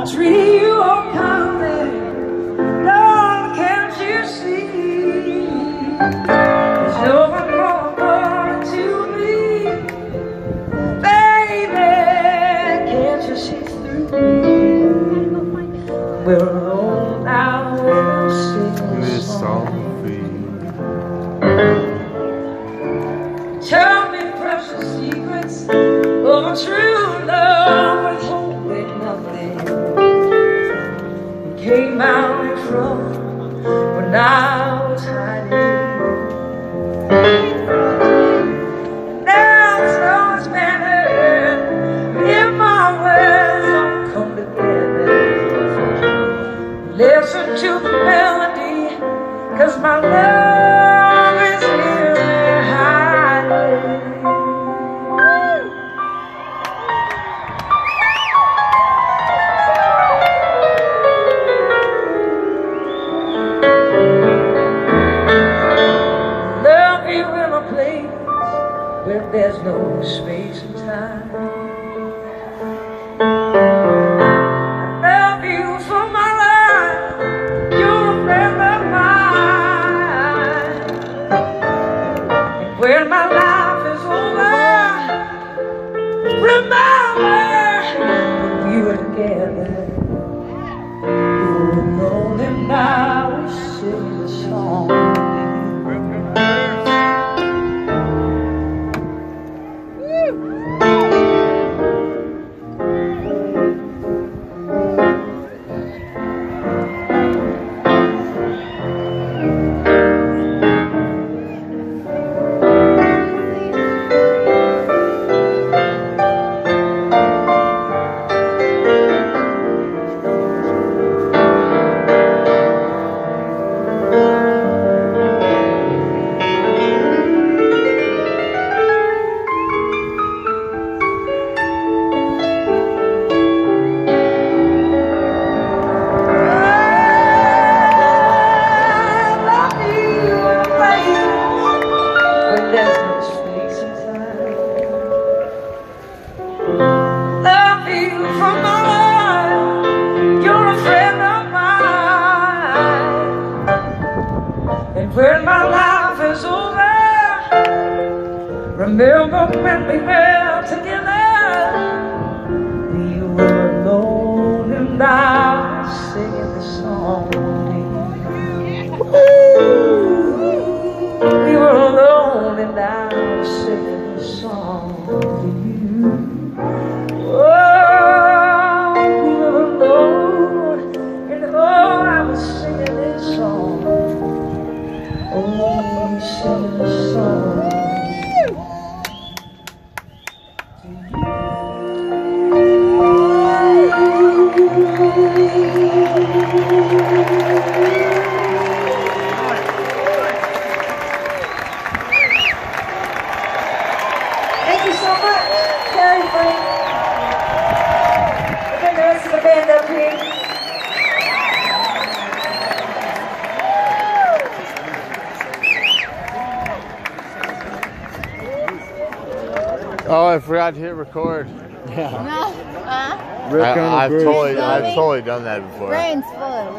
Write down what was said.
I treat you kindly. Lord, can't you see? There's no more important to me. Baby, can't you see through me? We're alone now and I'm This song for you. Tell me precious secrets of a true in trouble when I was hiding. Now it's so much better if my words don't come together. Listen to the melody, cause my love where there's no space and time. When my life is over, remember when we were together. You were alone and I was singing the song. Oh, Oh, I forgot to hit record. Yeah. No. Uh, I, I've totally, I've totally done that before. brain's full.